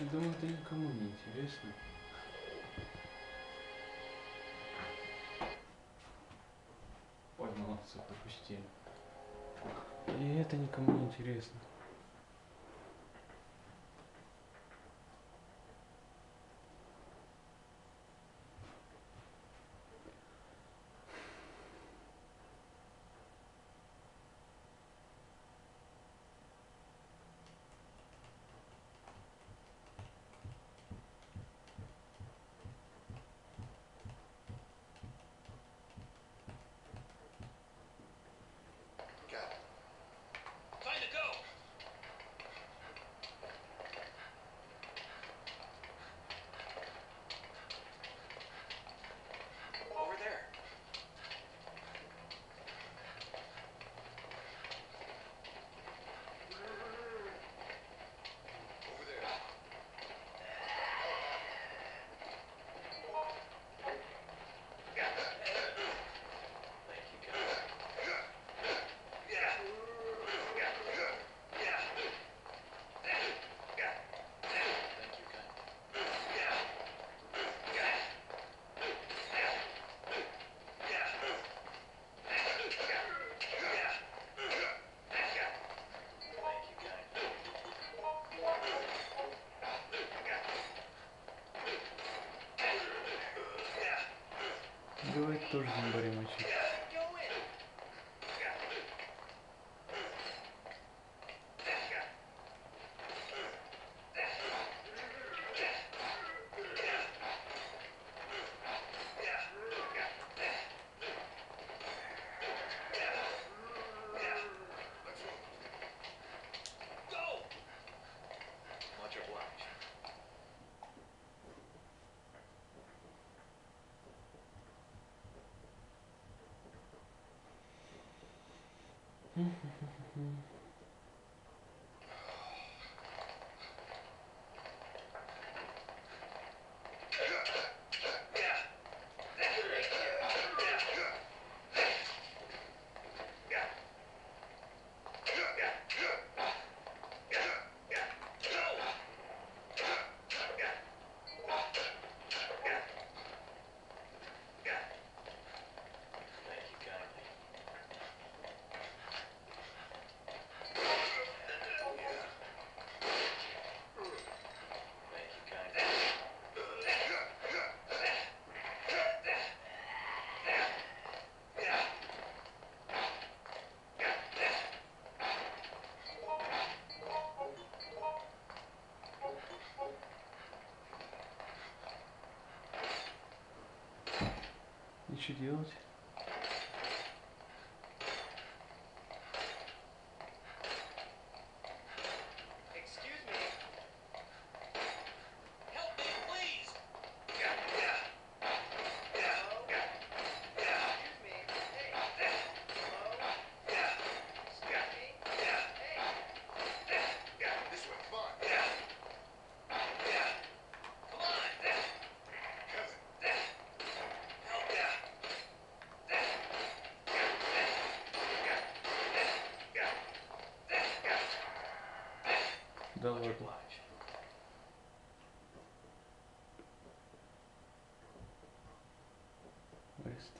Я думаю, это никому не интересно. Ой, молодцы, пропустили. И это никому не интересно. good. I'm very much. 嗯。şey diyor.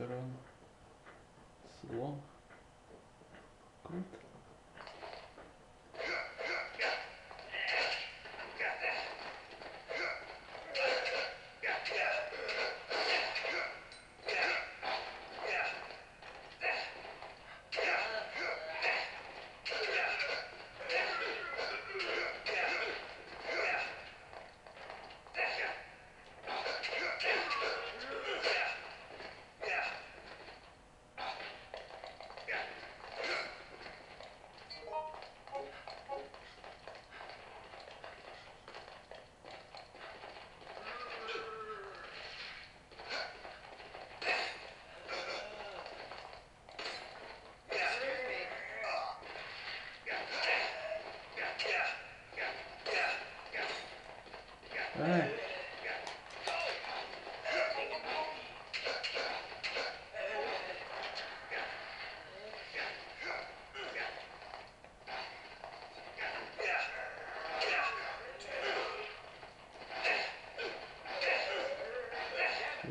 сторон. Слон. Круто.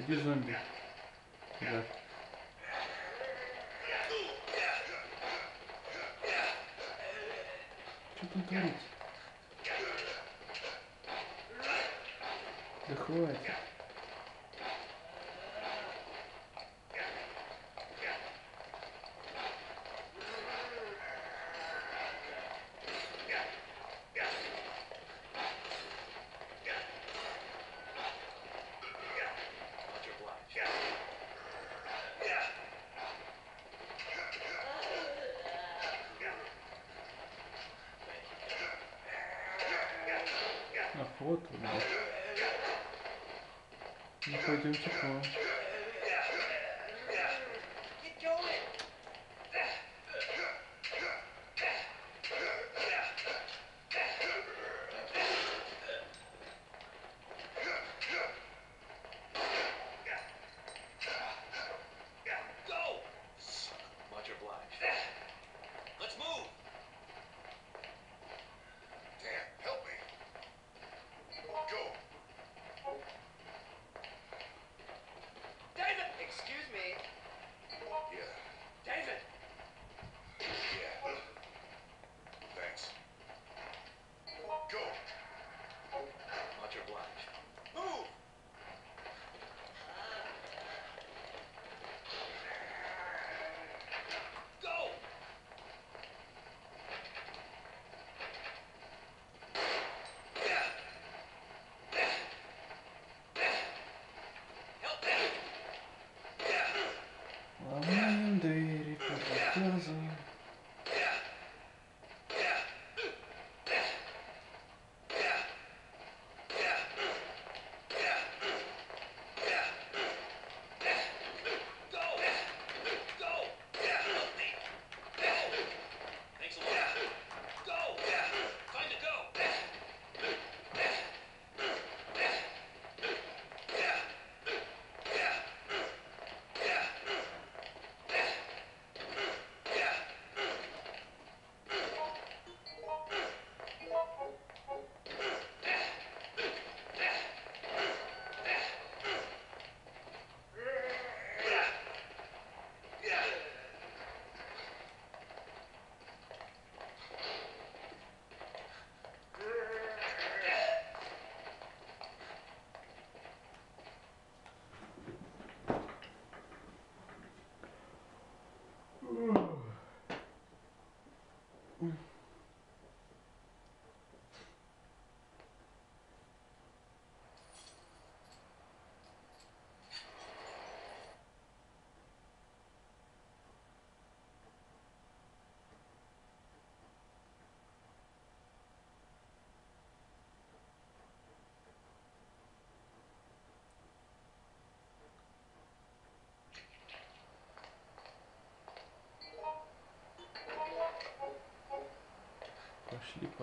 Иди зомби. Да. Что там творится? Да хватит. Não de um tipo.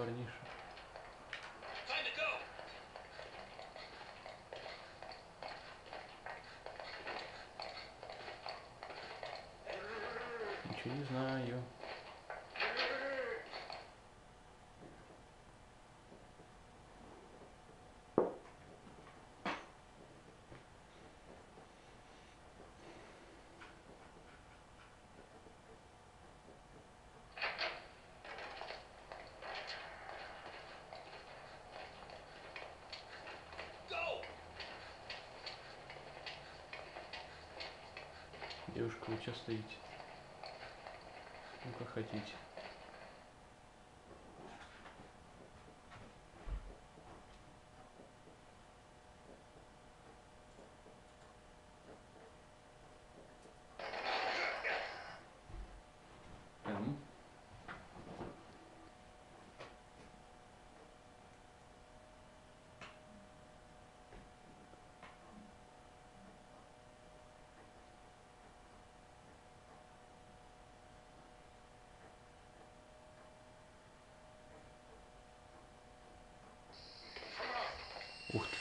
Парниша. Ничего не знаю. Девушка, вы что стоите? Ну как хотите. Ух ты.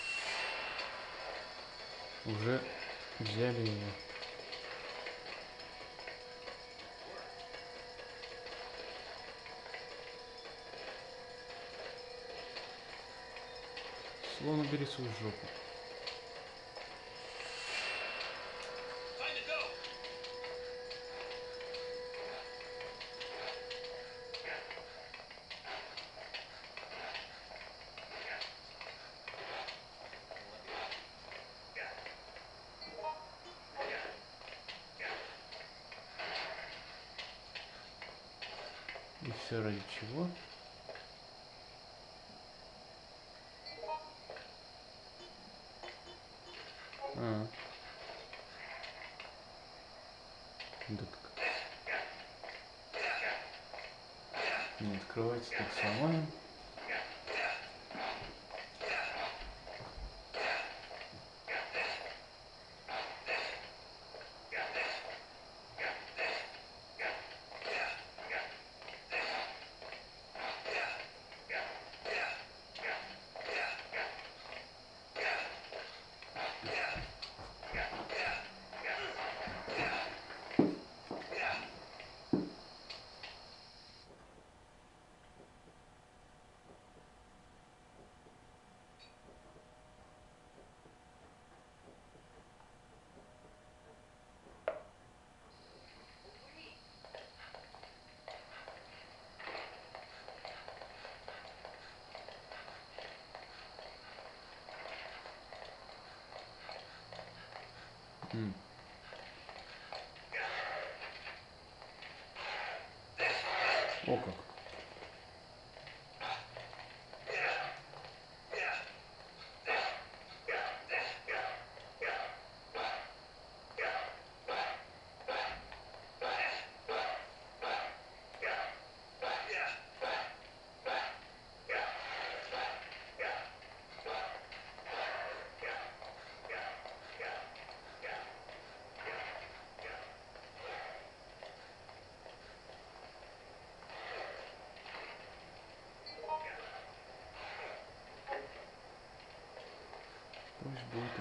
Уже взяли его. Слон убери свою жопу. все ради чего? А. Да как? Не открывается так сломаем. О как.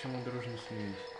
почему дружно смеюсь.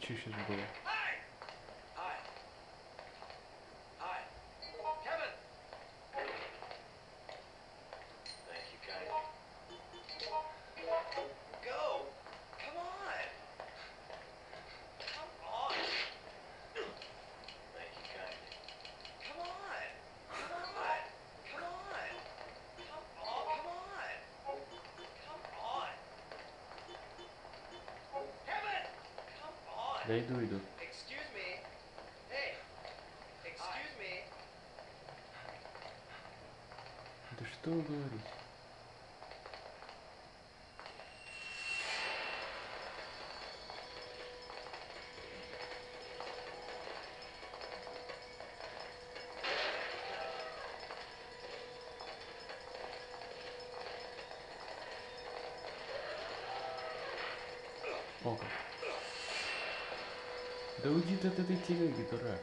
чуть-чуть Да иду, иду. Да что вы говорите? О, как. Да уйди ты от этой телеги, дурак.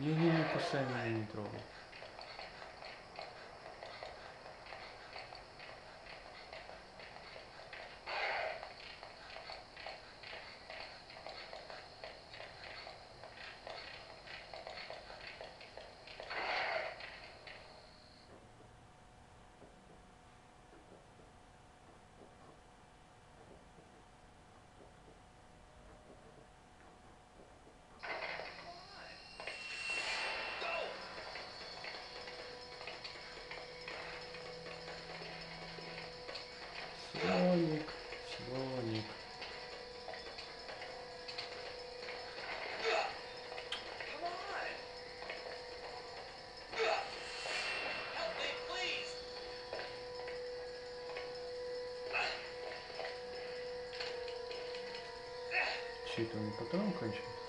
Vieni nel posto e mi trovo. Че это он потом кончился?